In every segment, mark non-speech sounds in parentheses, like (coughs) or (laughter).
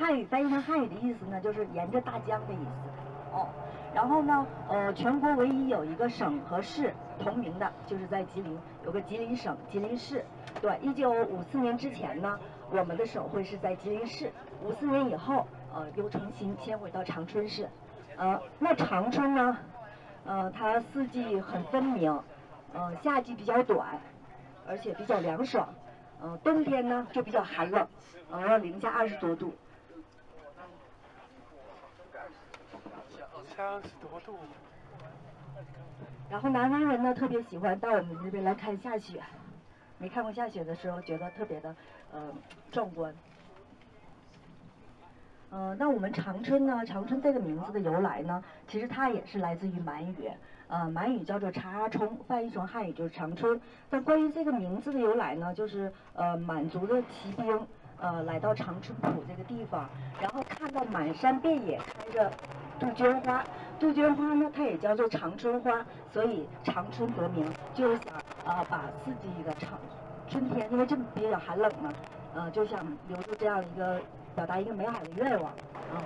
汉语翻译成汉语的意思呢，就是沿着大江的意思。哦，然后呢，呃，全国唯一有一个省和市同名的，就是在吉林有个吉林省、吉林市。对，一九五四年之前呢，我们的省会是在吉林市。五四年以后，呃，又重新迁回到长春市。呃，那长春呢，呃，它四季很分明。嗯，夏季比较短，而且比较凉爽。嗯，冬天呢就比较寒冷，呃，零下二十多度。零下二十多度。然后南方人呢特别喜欢到我们这边来看下雪，没看过下雪的时候觉得特别的呃壮观。呃，那我们长春呢？长春这个名字的由来呢，其实它也是来自于满语，呃，满语叫做查阿冲，翻译成汉语就是长春。但关于这个名字的由来呢，就是呃满族的骑兵呃来到长春浦这个地方，然后看到满山遍野开着杜鹃花，杜鹃花呢它也叫做长春花，所以长春得名，就是想呃把四季的长春天，因为这比较寒冷嘛，呃就想留住这样一个。表达一个美好的愿望，啊。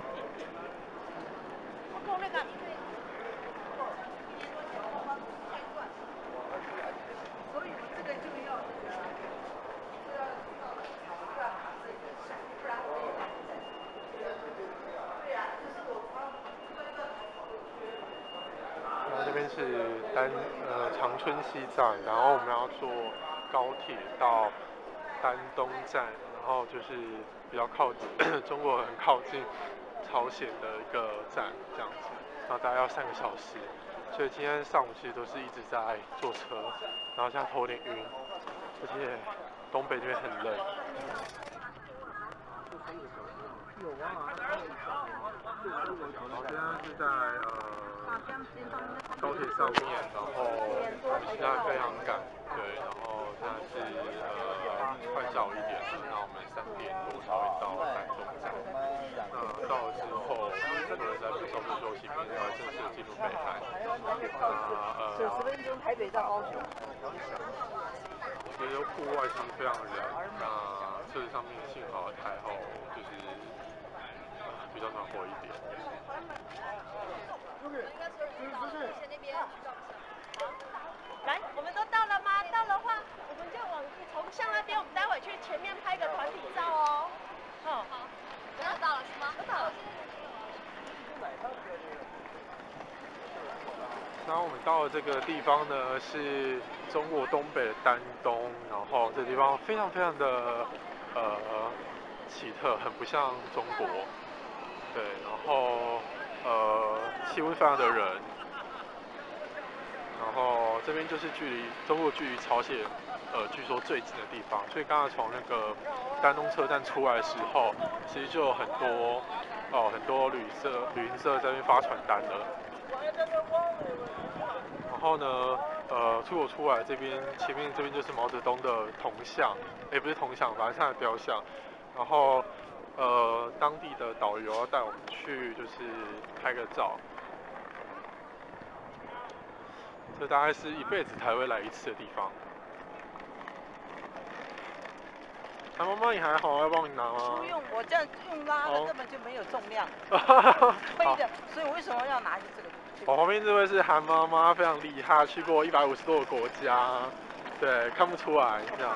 这边是丹呃长春西站，然后我们要坐高铁到丹东站。然后就是比较靠近 (coughs) 中国很靠近朝鲜的一个站这样子，然后大概要三个小时，所以今天上午其实都是一直在坐车，然后现在头有点晕，而且东北这边很冷。我，现在是在呃高铁上面，然后现在非常赶，对，然后现在是呃快下午一点了，那我们三点多才会到丹东站。那到了之后，可能在稍事休息，明天要正式进入北海。那呃，九十分钟台北到高雄。其实户外是非常热，那车子上面幸好还好，就是。比较暖和一点。不是，不是。来，我们都到了吗？到的话，我们就往从向那边，我们待会去前面拍个团体照哦。嗯，好。都到了是吗？都到了。然后我们到了这个地方呢，是中国东北的丹东，然后这地方非常非常的呃奇特，很不像中国。对，然后呃气温非常的冷，然后这边就是距离中国距离朝鲜呃据说最近的地方，所以刚刚从那个丹东车站出来的时候，其实就有很多哦很多旅社旅行社在那边发传单的。然后呢呃出口出来这边前面这边就是毛泽东的铜像，哎不是铜像，反正像雕像，然后。呃，当地的导游要带我们去，就是拍个照。这大概是一辈子才会来一次的地方。韩妈妈，你还好，要帮你拿吗？不用，我这样用拉的根本就没有重量。(laughs) 背的，所以为什么要拿这个？我旁边这位是韩妈妈，非常厉害，去过一百五十多个国家。对，看不出来这样。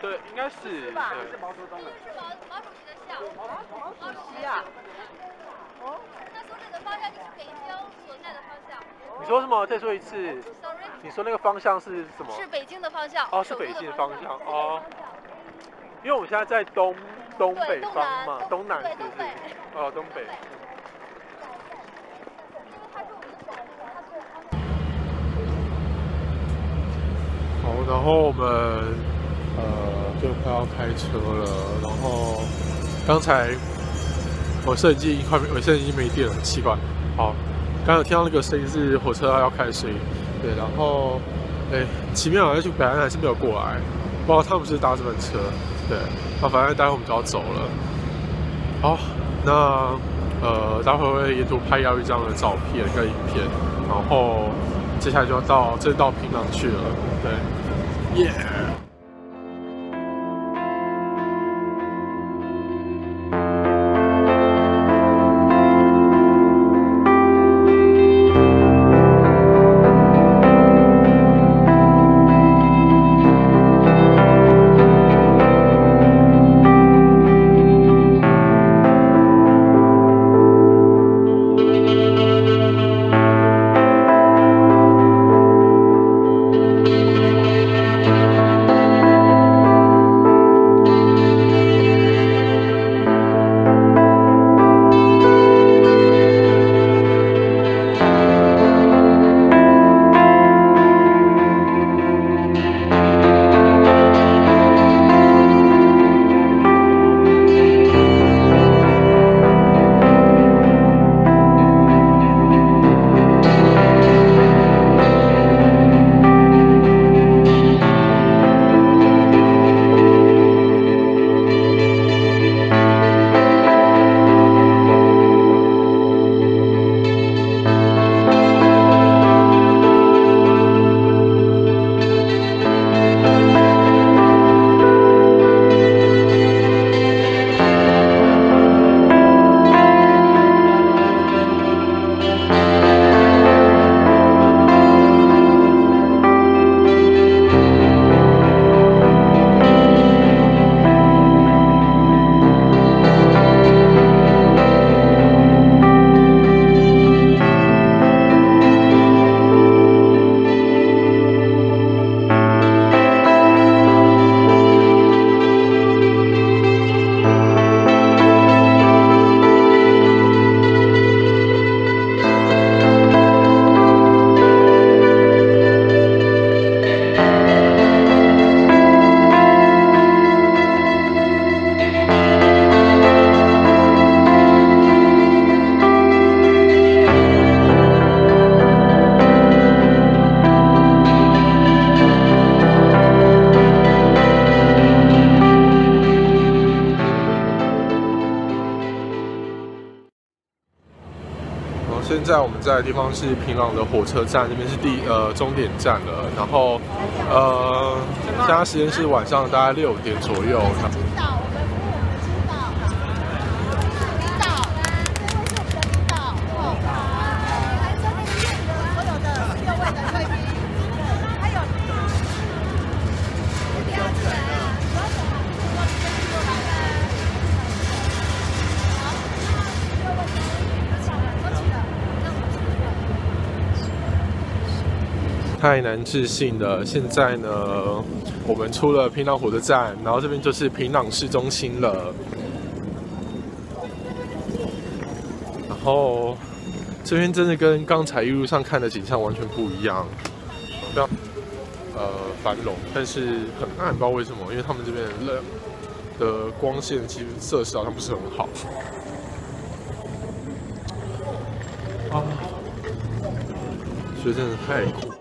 对，应该是。是吧？是毛泽东的。是毛毛主席的像。毛主席啊。哦。那所指的方向就是北京所在的方向。你说什么？再说一次。Sorry。你说那个方向是什么？是北京的方向。哦，是北京的方向哦。因为我们现在在东东北方嘛，东南是不是？哦，东北。好，然后我们。呃，就快要开车了，然后刚才我摄影机快没，我摄影机没电了，很奇怪。好，刚有听到那个声音是火车要开的声音，对，然后哎，奇妙，好像去北安还是没有过来，不知道他们是搭什么车，对，那反正待会我们就要走了。好，那呃，待会会沿途拍要一张的照片跟影片。然后接下来就要到这到平壤去了，对，耶。现在我们在的地方是平壤的火车站，这边是第呃终点站了。然后呃，现在时间是晚上大概六点左右。太难置信了！现在呢，我们出了平壤火车站，然后这边就是平壤市中心了。然后这边真的跟刚才一路上看的景象完全不一样，非常呃繁荣，但是很暗，不知道为什么，因为他们这边的的光线其实设施好像不是很好。啊，所以真的太酷。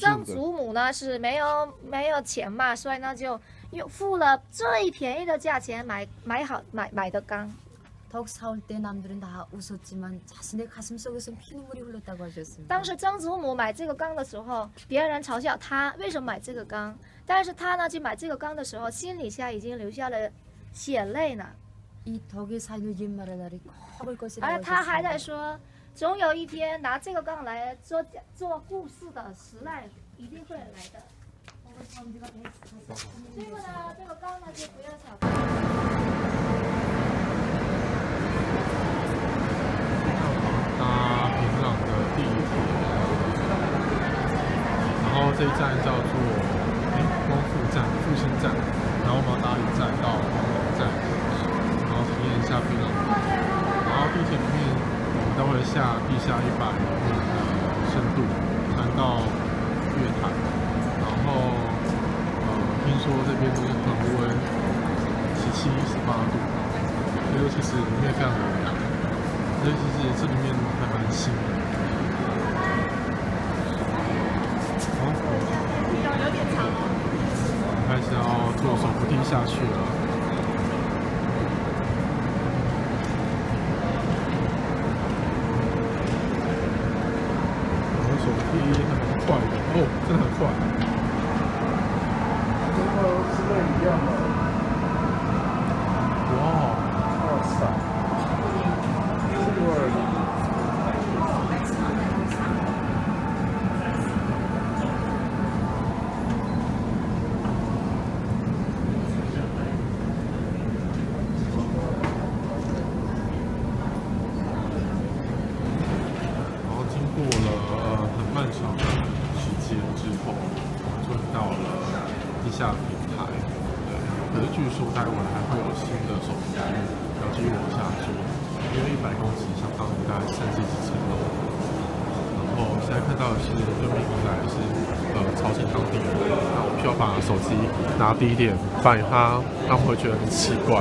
当时曾祖母呢是没有没有钱嘛，所以呢就又付了最便宜的价钱买买好买买的缸。当时曾祖母买这个缸的时候，别人嘲笑他为什么买这个缸，但是他呢去买这个缸的时候，心里下已经流下了血泪呢。而他还在说。总有一天拿这个缸来做做故事的时代一定会来的。这个呢，这个缸呢就不要小看。搭平壤的地铁，然后这一站叫做哎光复站、复兴站，然后我们要搭一站到光复站，然后体验一下平壤，然后地铁里面。都会下地下一百米的深度，穿到月台，然后呃，听说这边都是恒温十七、十八度，所以其实里面非常的凉。所以其实这里面还蛮新的。好，有点长哦。开始要坐手扶梯下去了。然后手梯还蛮快的，哦，真的很快。跟和吃的一样的。哇，哇塞！这个。然后经过了呃很漫长的时间之后，就到了地下平台。对，可是据说待会还会有新的手扶梯要继续往下做，因为一百公尺相当于大概三十几层楼。然后现在看到的是对面迎来的是呃朝鲜当地人，那我需要把手机拿低一点，不然他他们会觉得很奇怪。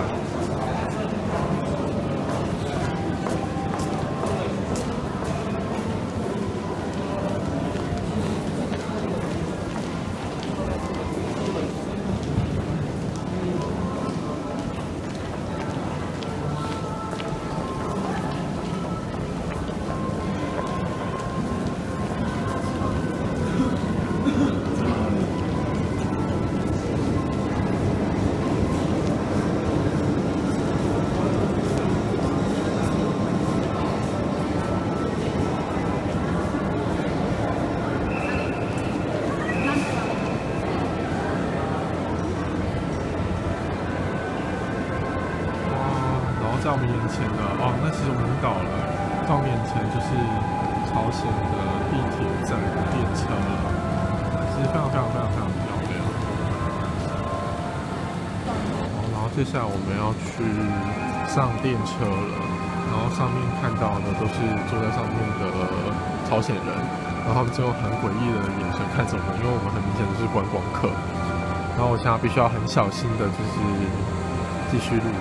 上电车了，然后上面看到的都是坐在上面的朝鲜人，然后他们就用很诡异的眼神看着我们，因为我们很明显就是观光客。然后我现在必须要很小心的，就是继续录。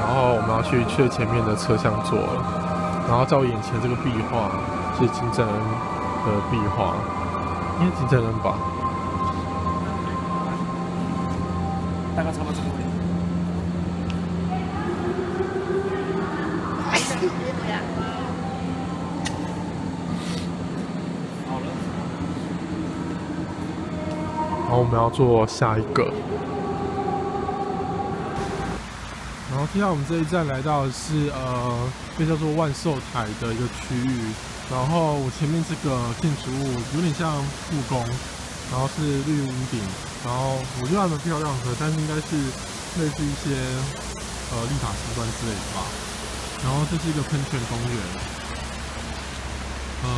然后我们要去去前面的车厢坐了，然后在我眼前这个壁画是金正恩的壁画，应该金正恩吧？大概差不多这个位置。然后我们要做下一个。然后接下来我们这一站来到的是呃，被叫做万寿台的一个区域。然后我前面这个建筑物有点像故宫，然后是绿屋顶，然后我觉得还蛮漂亮的，但是应该是类似一些呃立法机关之类的吧。然后这是一个喷泉公园，呃，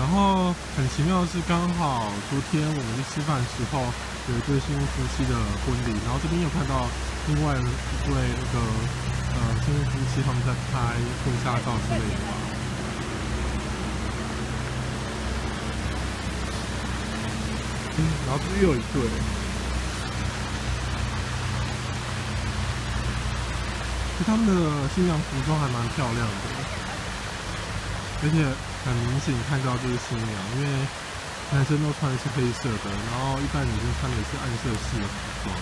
然后很奇妙的是，刚好昨天我们去吃饭的时候，有一对新婚夫妻的婚礼，然后这边有看到另外一对那个呃新婚夫妻他们在拍婚纱照之类的吧。嗯，然后这边又有一对，实他们的新娘服装还蛮漂亮的，而且很明显看到就是新娘，因为男生都穿的是黑色的，然后一般女生穿的是暗色系的服装。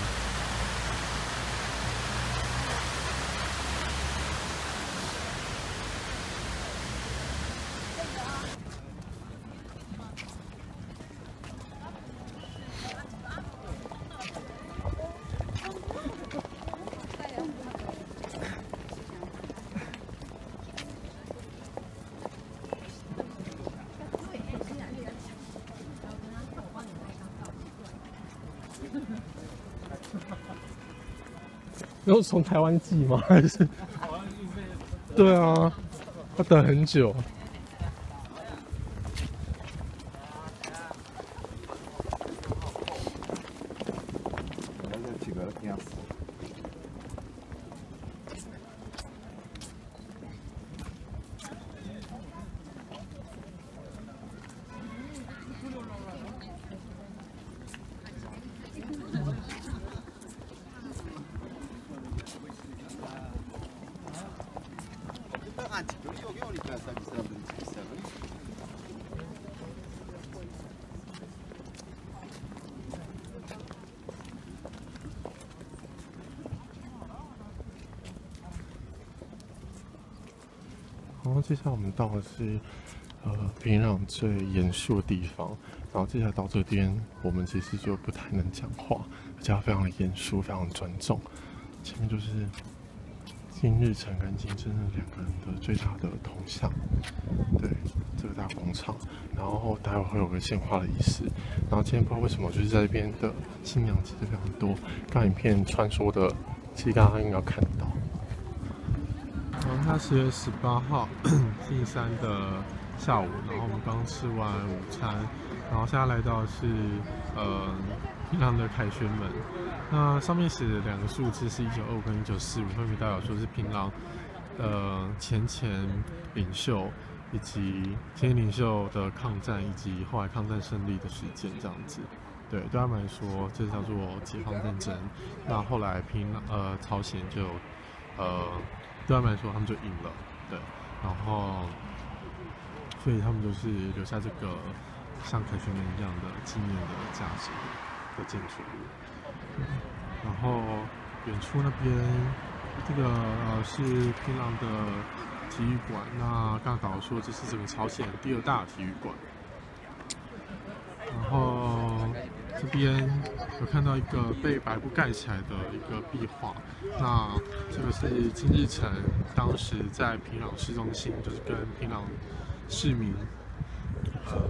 从台湾寄吗？还是？对啊，要等很久。好，接下来我们到的是呃平壤最严肃的地方。然后接下来到这边，我们其实就不太能讲话，而且非常严肃、非常尊重。前面就是。金日成跟金正恩两个人的最大的铜像，对，这个大广场，然后待会会有个献花的仪式，然后今天不知道为什么，就是在这边的新娘其实非常多，刚影片穿梭的，其实大家应该看到。然后它十月十八号星期三的下午，然后我们刚吃完午餐，然后现在来到的是呃平常的凯旋门。那上面写的两个数字是一九二五跟一九四五，分别代表说是平壤呃前前领袖以及前前领袖的抗战，以及后来抗战胜利的时间这样子。对，对他们来说，这叫做解放战争。那后来平呃朝鲜就呃。对他们来说，他们就赢了，对，然后，所以他们就是留下这个像凯旋门一样的纪念的价值的建筑物。然后远处那边，这个呃是平壤的体育馆。那刚刚导说这是整个朝鲜第二大体育馆。然后。这边有看到一个被白布盖起来的一个壁画，那这个是金日成当时在平壤市中心，就是跟平壤市民呃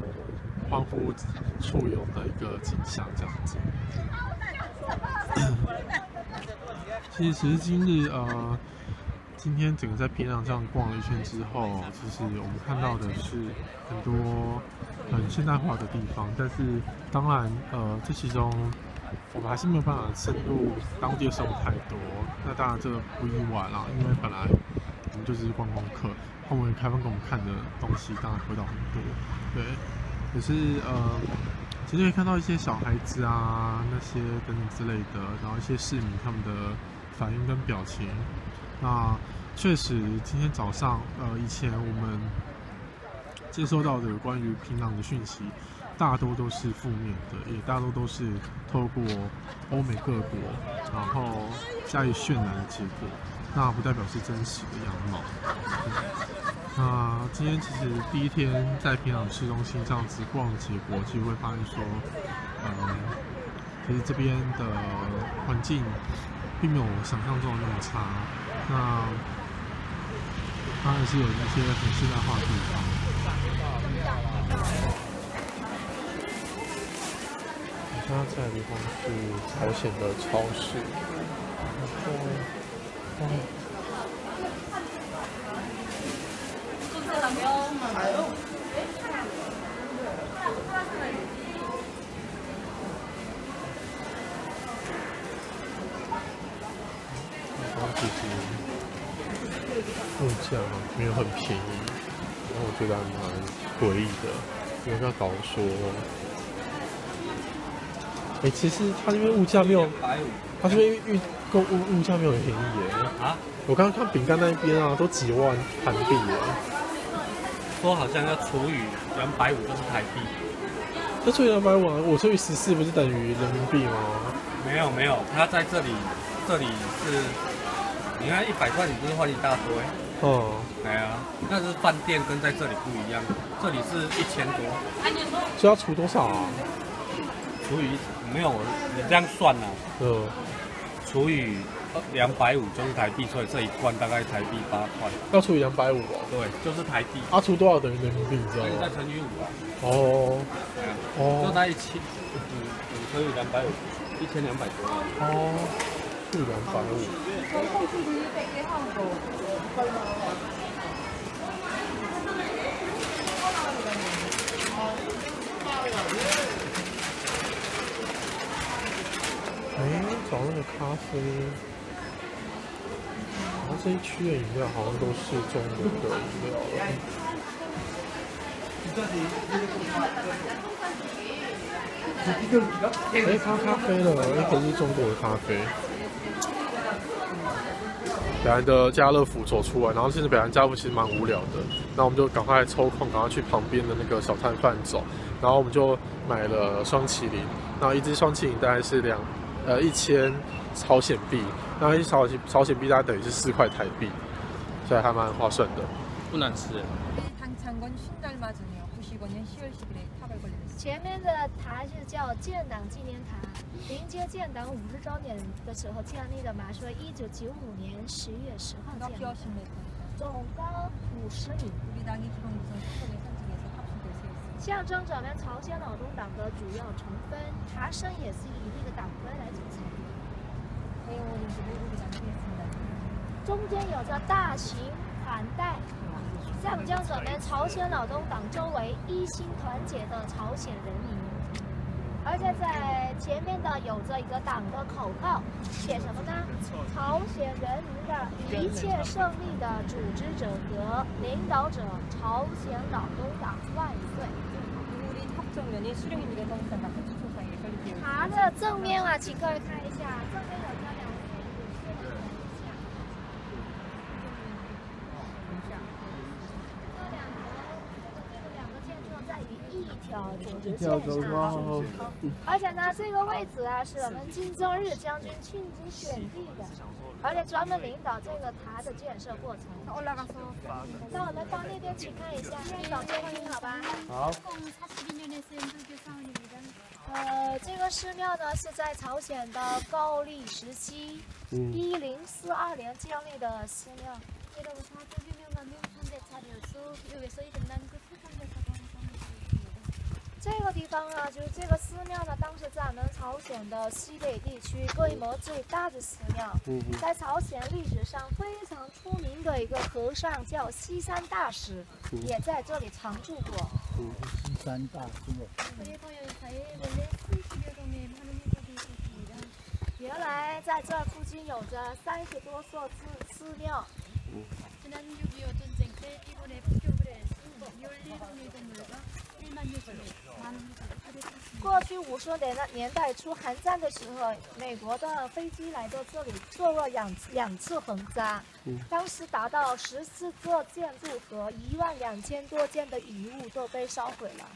欢呼簇拥的一个景象，这样子。(coughs) 其实，今日呃。今天整个在平壤这样逛了一圈之后，其实我们看到的是很多很现代化的地方，但是当然，呃，这其中我们还是没有办法深入当地的生活太多。那当然这个不意外啦，因为本来我们就是观光客，后面开放给我们看的东西当然会到很多。对，可是呃，其实可以看到一些小孩子啊，那些等等之类的，然后一些市民他们的反应跟表情。那确实，今天早上，呃，以前我们接收到的有关于平壤的讯息，大多都是负面的，也大多都是透过欧美各国，然后加以渲染的结果。那不代表是真实的样貌。那今天其实第一天在平壤市中心这样子逛的结果，其实会发现说，嗯，其实这边的环境并没有我想象中的那么差。那它还是有一些很现代化的地方。我现在在的地方是朝鲜的超市，然后，其没有很便宜，然后我觉得还蛮诡异的。因为他搞说，哎，其实他这边物价没有，他这边物购物物价没有很便宜耶。啊？我刚刚看饼干那一边啊，都几万韩币耶。说好像要除以两百五就是台币。要除以两百五，我除以十四不是等于人民币吗？没有没有，他在这里，这里是，你看一百块，你不是换一大堆？哦，哎呀，那是饭店跟在这里不一样，这里是一千多，所以要除多少啊？除以没有，你这样算呢？嗯，除以两百五就是台币，所以这一罐大概台币八块。要除以两百五哦？对，就是台币。啊，除多少等于人民币？你知道吗？再乘以五啊。哦，哦，就在一千，五五乘以两百五，一千两百多。哦，是两百五。哎，找那个咖啡，然后这一区的饮料好像都是中国的饮料了。哎，咖咖啡了，那可是中国的咖啡。北岸的家乐福走出来，然后其实北岸家乐福其实蛮无聊的，那我们就赶快抽空赶快去旁边的那个小摊贩走，然后我们就买了双麒麟，然后一只双麒麟大概是两呃一千朝鲜币，那一朝鲜朝鲜币大概等于是四块台币，所以还蛮划算的，不难吃。前面的塔是叫建党纪念塔。临街建党五十周年的时候建立的嘛，说一九九五年十月十号建的。总高五十米。象征着我们朝鲜劳动党的主要成分，爬升也是以那个党徽来组成。的，中间有着大型环带，象征着我们朝鲜劳动党周围一心团结的朝鲜人民。而且在前面的有着一个党的口号，写什么呢？朝鲜人民的一切胜利的组织者和领导者，朝鲜劳动党万岁。他的正面啊，请各位看。条组织线上，而且呢，这个位置啊是我们金正日将军亲自选定的，而且专门领导这个塔的建设过程。 올라가서 那我们到那边去看一下，找监听好吧？好。 42년에 쓰인 불교 사원입니다. 呃，这个寺庙呢是在朝鲜的高丽时期，一零四二年建立的寺庙。 여러분 사주 유명한 명산대 차려서 여기서 일어난 그 这个地方呢就是这个寺庙呢当时在我们朝鲜的西北地区规模最大的寺庙。在朝鲜历史上非常出名的一个和尚叫西山大师也在这里常住过。原来在这儿附近有着三十多座寺寺庙。过去五十年的年代初，寒战的时候，美国的飞机来到这里，做了两两次轰炸。当时达到十四座建筑和一万两千多件的遗物都被烧毁了。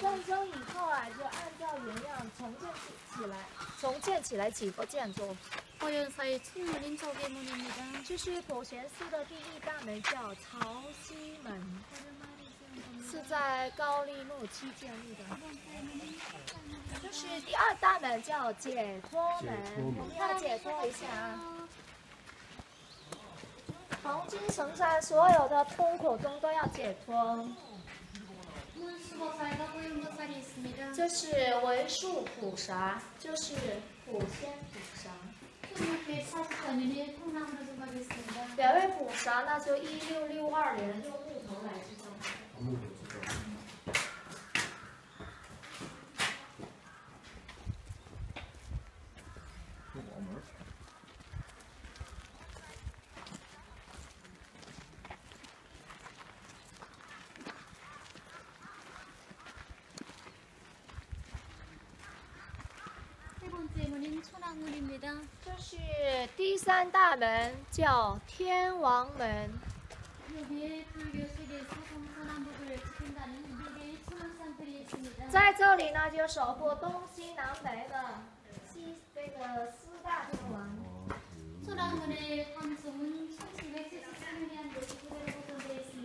战争以后啊，就按照原样重建起来，重建起来几个建筑。거연사의 측문인 서계문입니다. 这是普贤寺的第一大门，叫曹溪门， 오랜만에 세운 건물. 是在高丽路期建立的。这是第二大门，叫解脱门，我们要解脱一下啊。从精神上所有的痛苦中都要解脱。 문수보살과 고용보살이 있습니다. 这是文殊菩萨，就是普贤菩萨。 两位补偿，那就一六六二零用木头来计算。三大门叫天王门，在这里呢就守护东西南北的西这个四大天王。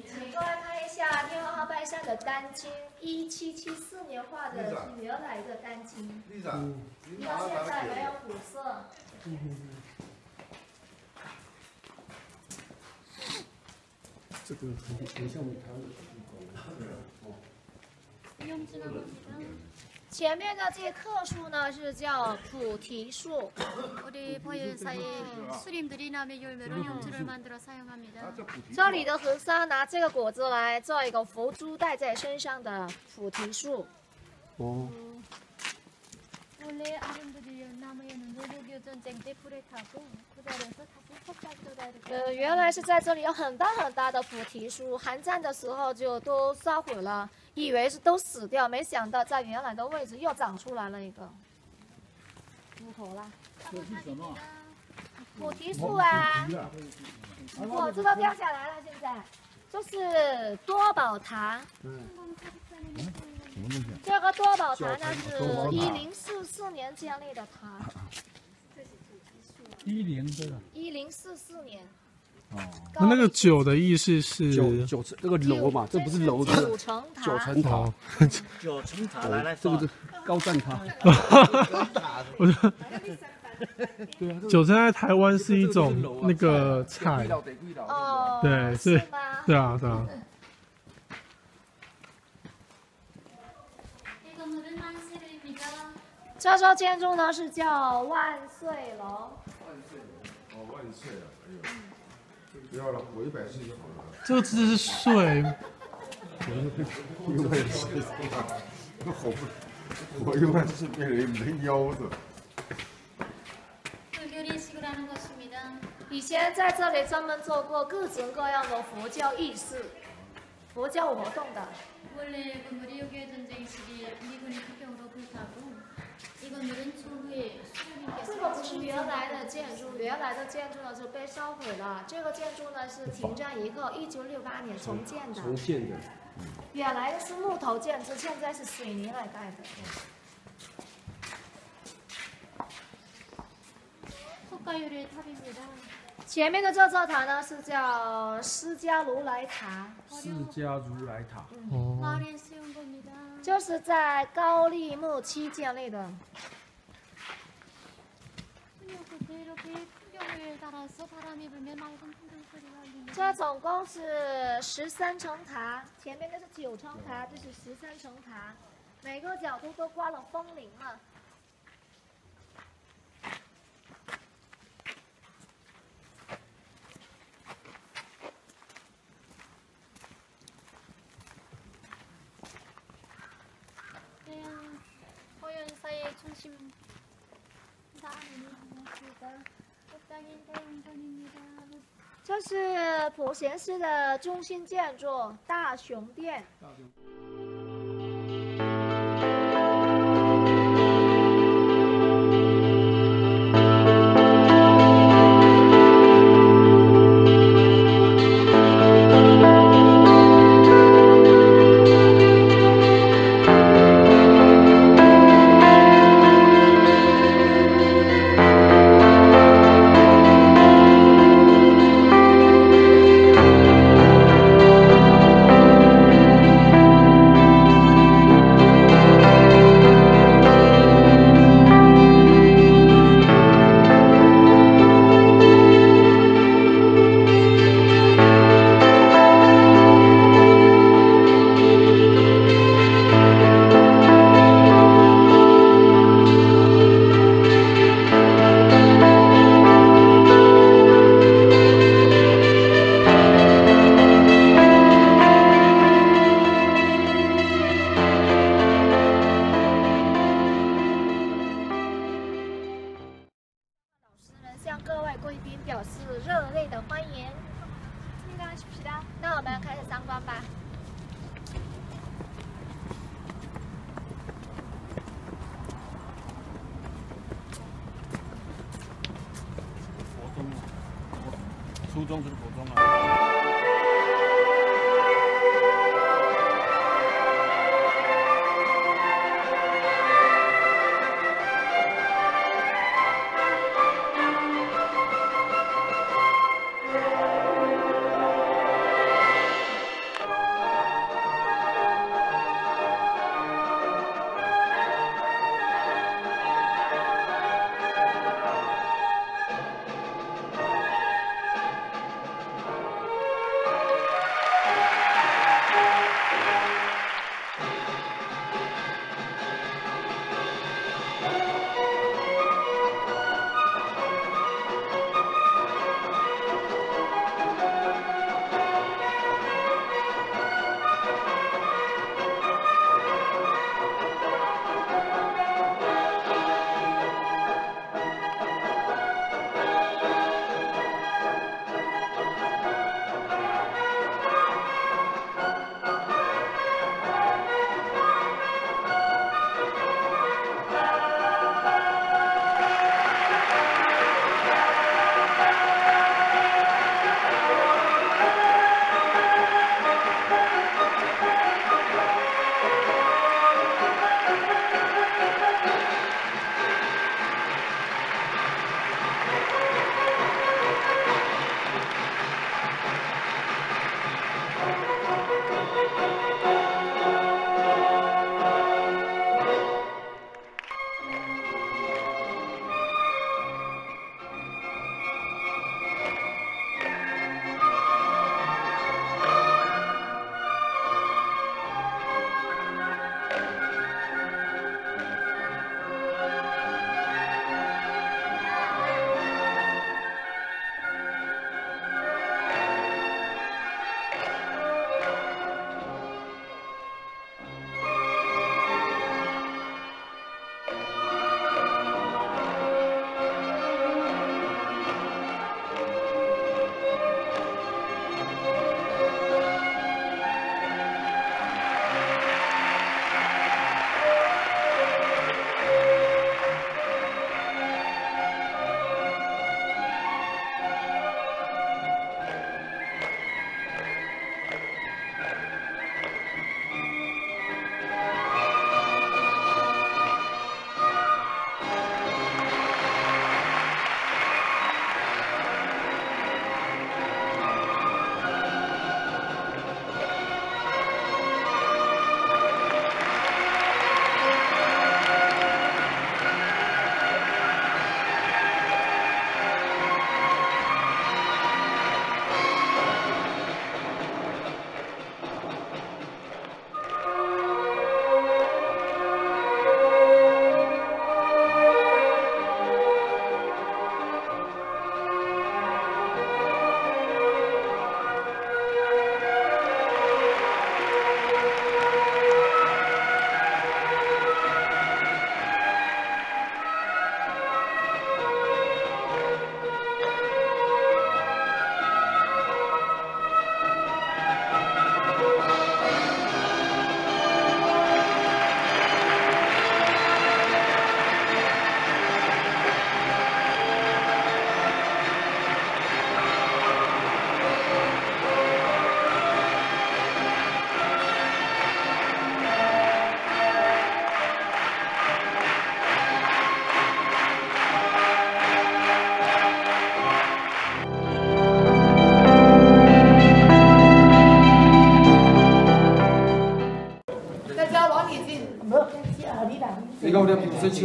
请各位看一下《天王八拜像》的丹青，一七七四年画的，原来的一个丹青，到现在没有补色。这个很像米汤。前面的这些棵树呢，是叫菩提树。这里的和尚拿这个果子来做一个佛珠，戴在身上的菩提树。哦。(laughs) 呃，原来是在这里，有很大很大的菩提树，寒战的时候就都烧毁了，以为是都死掉，没想到在原来的位置又长出来了一个，复活了。这是什么？菩提树啊！我这都掉下来了，现在，这是多宝塔。嗯这个多宝塔呢是一零四四年建立的塔，一零这个。一零四四年。哦。那那个九的意思是九九层那个楼嘛，这不是楼，九层塔。九层塔。(laughs) 九层塔，来来，这个是高站塔。我觉得。对啊，九层在台湾是一种那个菜。哦。对，是。对啊，对啊。这座建筑呢是叫万岁楼。不要了，我一百岁就好了。这个字是岁。(laughs) 一万岁，那好不，我一万岁变成人腰子。以前在这里专门做过各种各样的佛教仪式、佛教活动的。这个不是原来的建筑，原来的建筑呢是被烧毁了。这个建筑呢是停战以后，一九六八年重建的。重建的。原来的是木头建筑，现在是水泥来盖的。前面的这座塔呢是叫释迦如来塔。释迦如来塔。哦。就是在高丽末期建立的。这总共是十三层塔，前面那是九层塔，这是十三层塔，每个角度都挂了风铃了。这是普贤寺的中心建筑大雄殿。这里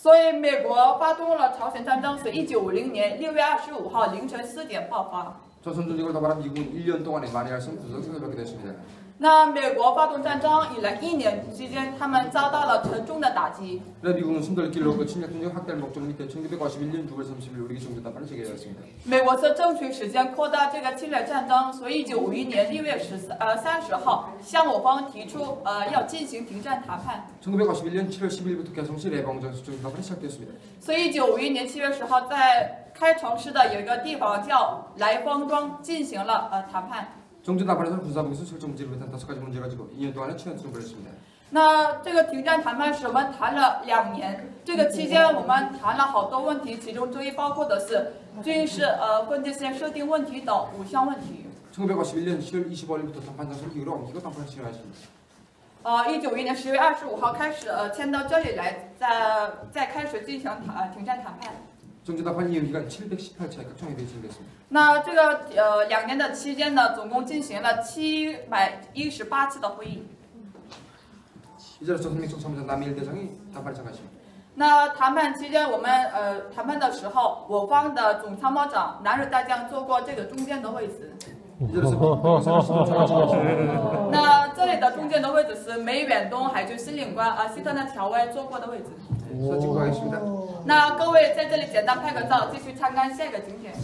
所以美国发动了朝鲜战争是一九五零年六月二十五号凌晨四点爆发。 조선전쟁을 도발한 미국은 1년 동안에 만일 할성 부서를 받게 됐습니다. 那美国发动战争以来一年期间，他们遭到了沉重的打击。 그래 미국은 숨돌길 놓고 침략전쟁 확대를 목적 밑에 1951년 6월 30일 우리 정부 단판을 체결했습니다. 美国是争取时间扩大这个侵略战争，所以一九五一年六月十四呃三十号向我方提出呃要进行停战谈判。 1951년 7월 10일부터 개성시 레방장 수정 단판이 시작됐습니다. 所以一九五一年七月十号在开城市的有一个地方叫来芳庄进行了呃谈判。 정전 단판에서는 군사복에서 설정 지를 비롯한 다섯 가지 문제 가지고 2년 동안의 취한수를 벌였습니다. 那这个停战谈判是我们谈了两年，这个期间我们谈了好多问题，其中之一包括的是军事呃分界线设定问题等五项问题。 1951년 10월 25일부터 단판 장소를 이유로 옮기고 단판을 진행하십니다. 呃，一九一年十月二十五号开始呃迁到这里来，再再开始进行谈呃停战谈判。 中间的那这个呃两年的期间呢总共进行了七百一十八次的会议。那谈判期间我们呃谈判的时候我方的总参谋长南日大将做过这个中间的位置那这里的中间的位置是美远东海军司令官啊西特纳乔威坐过的位置사진 구하겠습니다. 那各位在这里简单拍个照，继续参观下一个景点。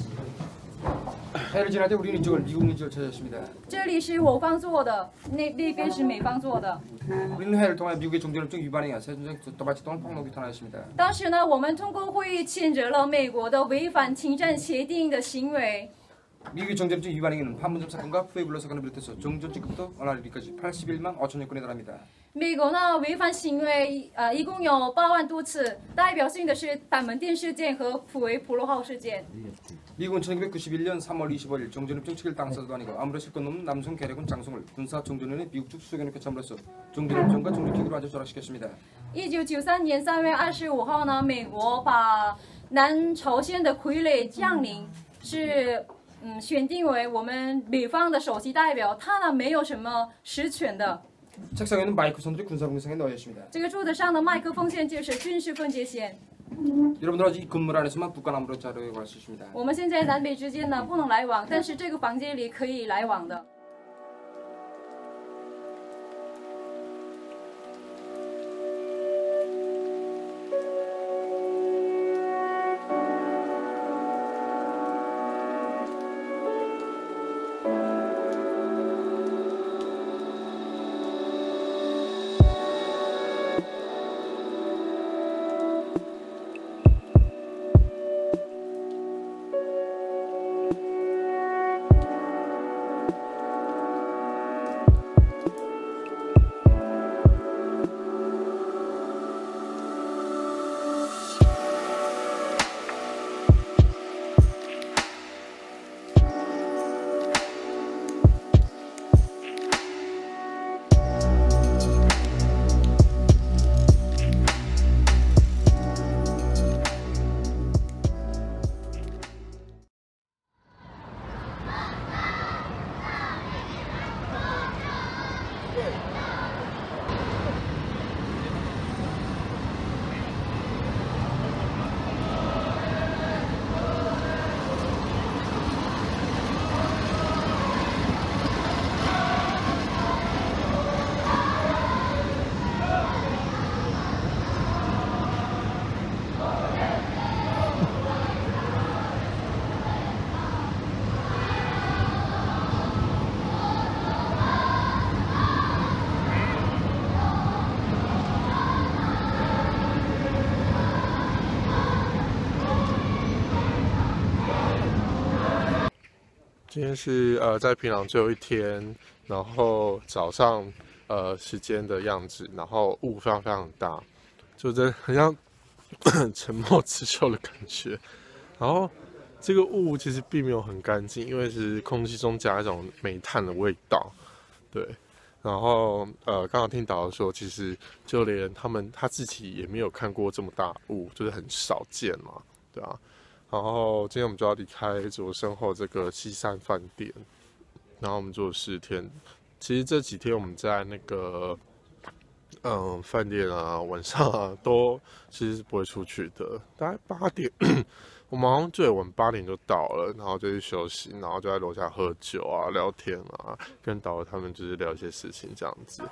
해를 지날 때 우리는 이쪽을 미국 이쪽을 찾았습니다. 这里是我方做的，那那边是美方做的。 우리는 해를 통해 미국의 종전협정 위반행위와 세전쟁 또바치 동을 폭로기 탄하였습니다. 当时呢，我们通过会议谴责了美国的违反停战协定的行为。 미국의 정전협정 위반행위는 판문점 사건과 푸에블로 사건을 비롯해서 정전 직급도 어나리까지 81만 5천여 건에 달합니다. 美国呢违反行为呃一共有八万多次，代表性的是板门店事件和普维普洛号事件。 미국은 1991년 3월 25일 정전협정 체결 당사자도 아니고 아무런 실권 없는 남성 계략군 장성을 군사 정전원의 미국 측 수석에 놓고 참으로써 정전협정과 정전기구를 완전 조락시켰습니다. 一九九三年三月二十五号呢，美国把南朝鲜的傀儡将领是嗯选定为我们美方的首席代表，他呢没有什么实权的。 책상에는 마이크 선들이 군사공성에 넣어 있습니다. 这个柱子上的麦克风线就是军事分界线。 여러분들 아직 이 건물 안에서만 북한함으로 자료에 관할 수 있습니다. 我们现在南北之间呢不能来往，但是这个房间里可以来往的。 今天是呃在平壤最后一天，然后早上呃时间的样子，然后雾非常非常大，就真的很像 (coughs) 沉默刺绣的感觉。然后这个雾其实并没有很干净，因为是空气中夹一种煤炭的味道。对，然后呃，刚刚听导游说，其实就连他们他自己也没有看过这么大雾，就是很少见嘛，对啊。然后今天我们就要离开我身后这个西山饭店，然后我们做四天。其实这几天我们在那个嗯饭店啊，晚上啊都其实是不会出去的。大概八点，(coughs) 我们好像最晚八点就到了，然后就去休息，然后就在楼下喝酒啊、聊天啊，跟导游他们就是聊一些事情这样子。